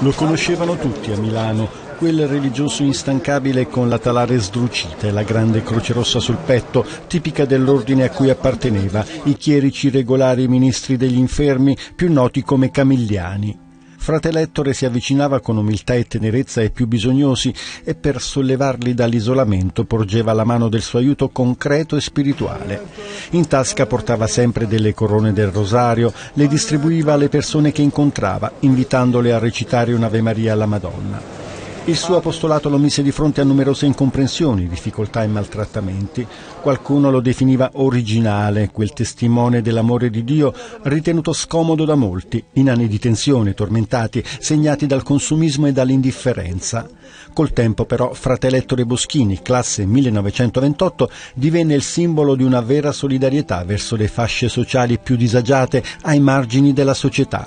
Lo conoscevano tutti a Milano, quel religioso instancabile con la talare sdrucita e la grande croce rossa sul petto, tipica dell'ordine a cui apparteneva, i chierici regolari ministri degli infermi, più noti come Camigliani. Frate Lettore si avvicinava con umiltà e tenerezza ai più bisognosi e per sollevarli dall'isolamento porgeva la mano del suo aiuto concreto e spirituale. In tasca portava sempre delle corone del rosario, le distribuiva alle persone che incontrava, invitandole a recitare un'Ave Maria alla Madonna. Il suo apostolato lo mise di fronte a numerose incomprensioni, difficoltà e maltrattamenti. Qualcuno lo definiva originale, quel testimone dell'amore di Dio ritenuto scomodo da molti, in anni di tensione, tormentati, segnati dal consumismo e dall'indifferenza. Col tempo però frate Ettore Boschini, classe 1928, divenne il simbolo di una vera solidarietà verso le fasce sociali più disagiate ai margini della società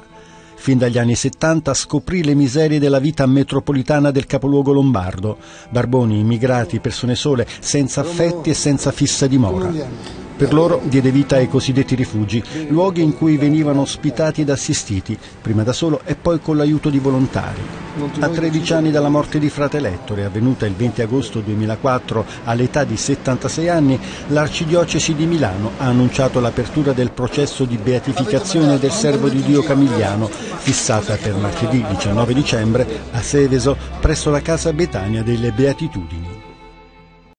Fin dagli anni 70 scoprì le miserie della vita metropolitana del capoluogo lombardo. Barboni, immigrati, persone sole, senza affetti e senza fissa dimora. Per loro diede vita ai cosiddetti rifugi, luoghi in cui venivano ospitati ed assistiti, prima da solo e poi con l'aiuto di volontari. A 13 anni dalla morte di frate Lettore, avvenuta il 20 agosto 2004 all'età di 76 anni, l'Arcidiocesi di Milano ha annunciato l'apertura del processo di beatificazione del servo di Dio Camigliano, fissata per martedì 19 dicembre a Seveso presso la Casa Betania delle Beatitudini.